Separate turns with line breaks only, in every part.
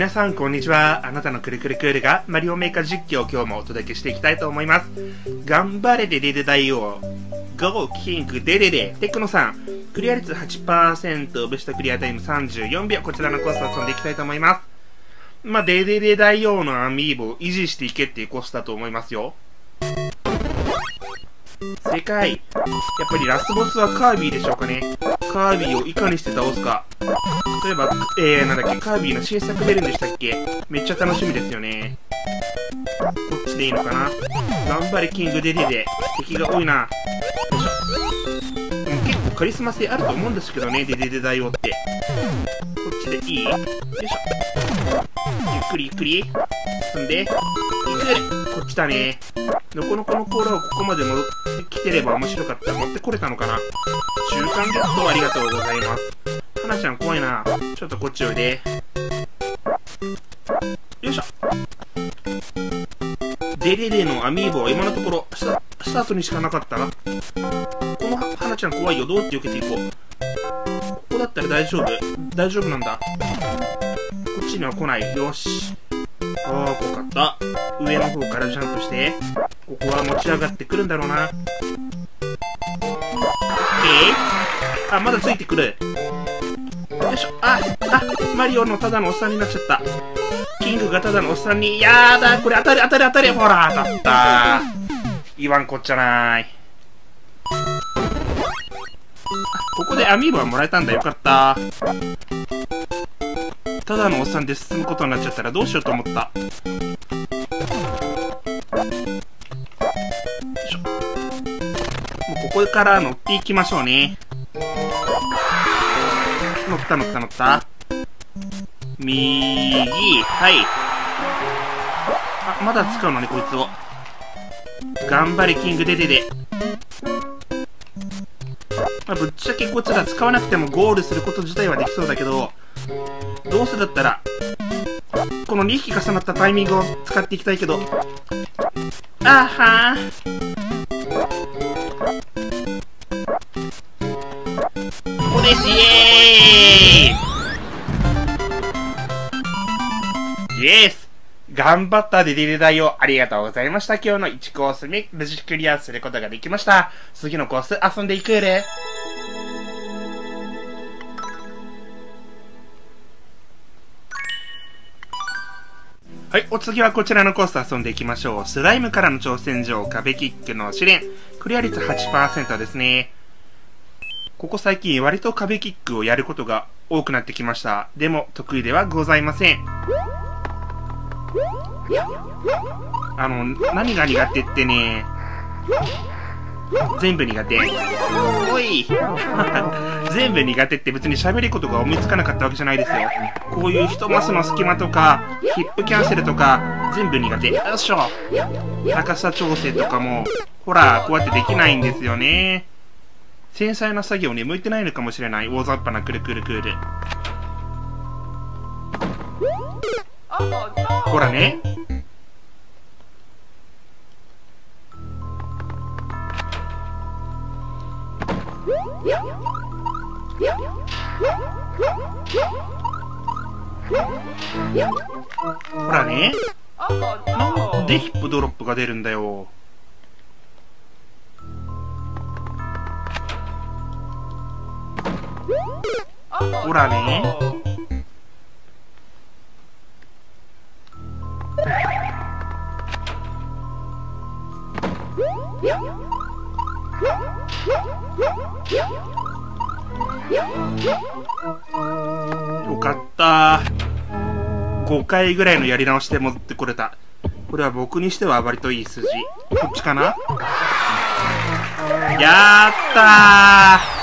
皆さんこんにちは。あなたのくるくるクールがマリオメーカー実況を今日もお届けしていきたいと思います。頑張れデデデ大王。ゴーキングデデデ。テクノさん。クリア率8%、ベストクリアタイム34秒。こちらのコースを遊んでいきたいと思います。まあ、デデデ大王のアミーボを維持していけっていうコースだと思いますよ。正解。やっぱりラスボスはカービィでしょうかね。カービィをいかにして倒すか。例えば、えー、なんだっけ、カービィの新作出るんでしたっけめっちゃ楽しみですよね。こっちでいいのかな頑張れ、キングデデデ。敵が多いな。よいしょ。でも結構カリスマ性あると思うんですけどね、デデデ大王って。こっちでいい？よいしょ。ゆっくりゆっくり。進んで。いくこっちだね。のこのこのコーラをここまで戻ってきてれば面白かった。持ってこれたのかな？中間ゲットありがとうございます。はなちゃん怖いな。ちょっとこっちおいで。よいしょ。デレレのアミーボは今のところスタスタートにしかなかったな。このはなちゃん怖いよ。どうやって避けていこう？ここだったら大丈夫大丈夫なんだ。こっちには来ない。よし。ああ、怖かった。上の方からジャンプして、ここは持ち上がってくるんだろうな。えー、あ、まだついてくる。よいしょ。あ、あ、マリオのただのおっさんになっちゃった。キングがただのおっさんに、やーだ、これ当たり当たり当たり、ほら、当たった。言わんこっちゃない。ここでアミーボはもらえたんだ。よかった。ただのおっさんで進むことになっちゃったらどうしようと思った。ここから乗っていきましょうね。乗った乗った乗った右、はい。あ、まだ使うのね、こいつを。頑張れ、キングデデデ。まあ、ぶっちゃけこいつら使わなくてもゴールすること自体はできそうだけど、どうせだったら、この2匹重なったタイミングを使っていきたいけど。あはー。ですイエーイイエス頑張ったデデデ大王、ありがとうございました。今日の1コース目、無事クリアすることができました。次のコース遊んでいくれ。はい、お次はこちらのコース遊んでいきましょう。スライムからの挑戦状、壁キックの試練。クリア率8%ですね。ここ最近割と壁キックをやることが多くなってきました。でも得意ではございません。あの、何が苦手ってね、全部苦手。おい 全部苦手って別に喋ることが思いつかなかったわけじゃないですよ。こういう一マスの隙間とか、ヒップキャンセルとか、全部苦手。よいしょ。高さ調整とかも、ほら、こうやってできないんですよね。繊細な作業に向いてないのかもしれない。大雑把なくるくるくる。ほらね。ほらね。なんでヒップドロップが出るんだよ。ほらね。よかった5回ぐらいのやり直しで持ってこれた。これは僕にしては割といい数字。こっちかな？やったー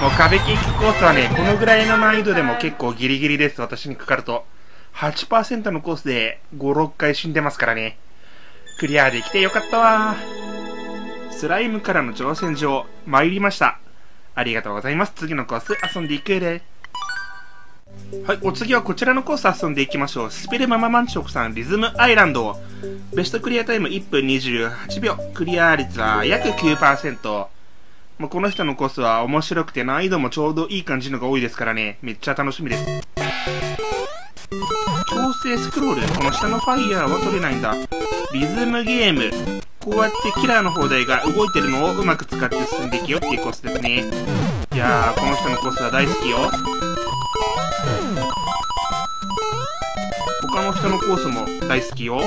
もう壁キックコースはね、このぐらいの難易度でも結構ギリギリです。私にかかると。8%のコースで5、6回死んでますからね。クリアできてよかったわスライムからの挑戦状、参りました。ありがとうございます。次のコース遊んでいくれ。はい、お次はこちらのコース遊んでいきましょう。スピルマママンチョクさん、リズムアイランド。ベストクリアタイム1分28秒。クリア率は約9%。まあ、この人のコースは面白くて難易度もちょうどいい感じのが多いですからね、めっちゃ楽しみです。強制スクロールこの下のファイヤーは取れないんだ。リズムゲーム。こうやってキラーの砲台が動いてるのをうまく使って進んでいけよっていうコースですね。いやー、この人のコースは大好きよ。他の人のコースも大好きよ。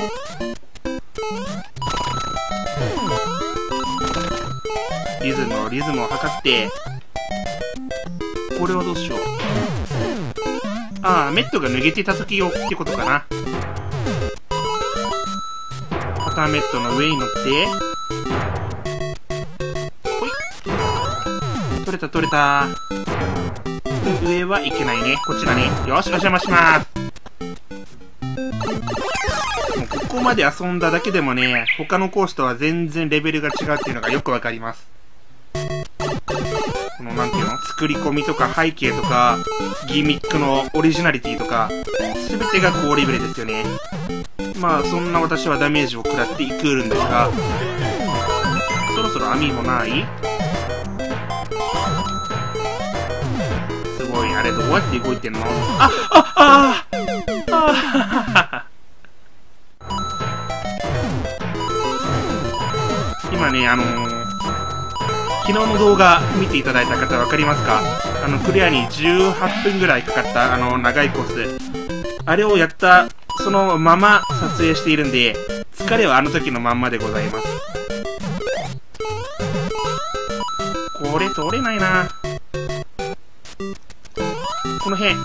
リズムをリズムを測って、これはどうしよう。ああ、メットが脱げてた時よってことかな。パターメットの上に乗って、ほい。取れた取れた。上はいけないね。こちらね。よし、お邪魔します。ここまで遊んだだけでもね、他のコースとは全然レベルが違うっていうのがよくわかります。作り込みとか背景とか、ギミックのオリジナリティとか、すべてが高レベルですよね。まあ、そんな私はダメージを食らっていくるんですが、そろそろ網もない？すごい、あれどうやって動いてんの？あ、あ、あ、あ、あ、今ね、あのー昨日の動画見ていただいた方分かりますか？あの、クリアに18分ぐらいかかった、あの、長いコース。あれをやった、そのまま撮影しているんで、疲れはあの時のまんまでございます。これ通れないなこの辺。イ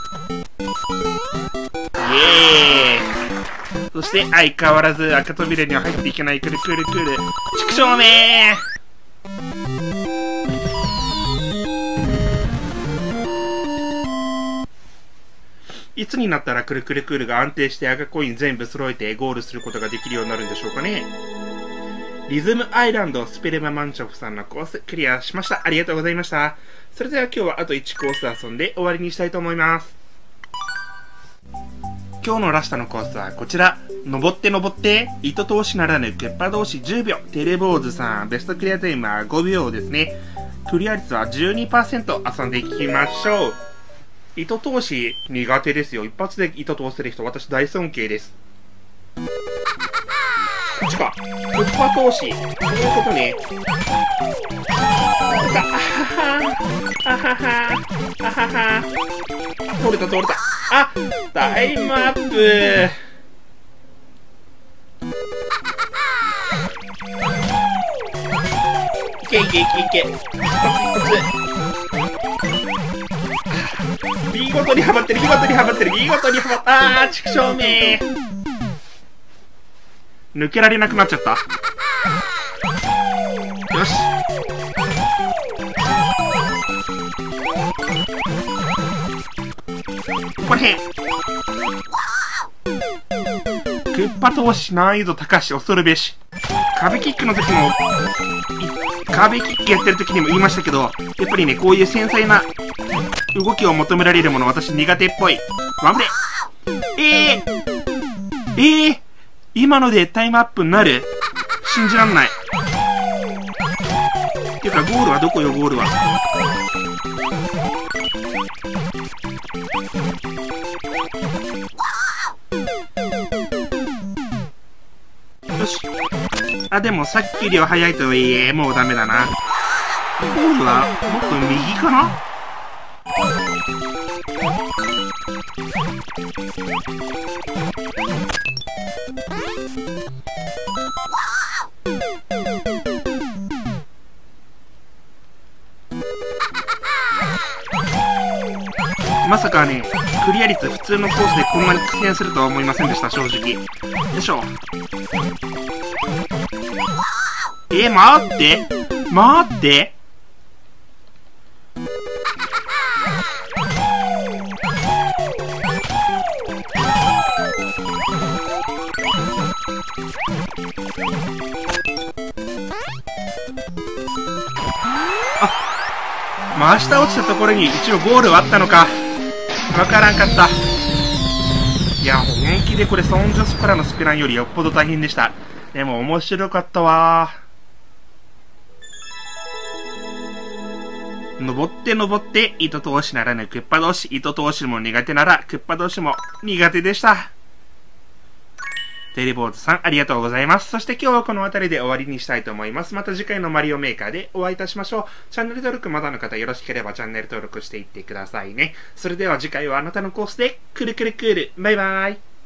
エーイそして相変わらず赤扉には入っていけないくるくるくる。畜生めーいつになったらクルクルクールが安定して赤コイン全部揃えてゴールすることができるようになるんでしょうかね。リズムアイランドスペレママンチョフさんのコースクリアしました。ありがとうございました。それでは今日はあと1コース遊んで終わりにしたいと思います。今日のラストのコースはこちら。登って登って、糸通しならぬクッパ同士10秒。テレボーズさん、ベストクリアタイムは5秒ですね。クリア率は12%遊んでいきましょう。糸通し苦手ですよ。一発で糸通せる人、私大尊敬です。こっちか。クッパ通し。そういうことね。あはは。あはは。あはは。通れた通れた。あタイムアップいけいけいけいけ。一つ一つ。見事にハマってる見事にハマってる見事にハマったあー畜生め。抜けられなくなっちゃった。よし。ここらへ。んクッパ投資難易度高し恐るべし。壁キックの時も壁キックやってる時にも言いましたけどやっぱりねこういう繊細な動きを求められるもの私苦手っぽい。ワンプレええー、ええー、今のでタイムアップになる信じらんない。ていうか、ゴールはどこよ、ゴールは。よし。あ、でもさっきよりは早いとはいえ、もうダメだな。ゴールはもっと右かな？まさかね、クリア率普通のコースでこんなに苦戦するとは思いませんでした、正直。よいしょ。え、待って？待って？まあ真下落ちたところに一応ゴールはあったのか。わからんかった。いや、本気でこれ、ソンジョスプラのスピランよりよっぽど大変でした。でも面白かったわ登って登って、糸通しならぬクッパ同士、糸通しも苦手ならクッパ同士も苦手でした。テレボーズさん、ありがとうございます。そして今日はこの辺りで終わりにしたいと思います。また次回のマリオメーカーでお会いいたしましょう。チャンネル登録まだの方よろしければチャンネル登録していってくださいね。それでは次回はあなたのコースで、くるくるくる。バイバイ。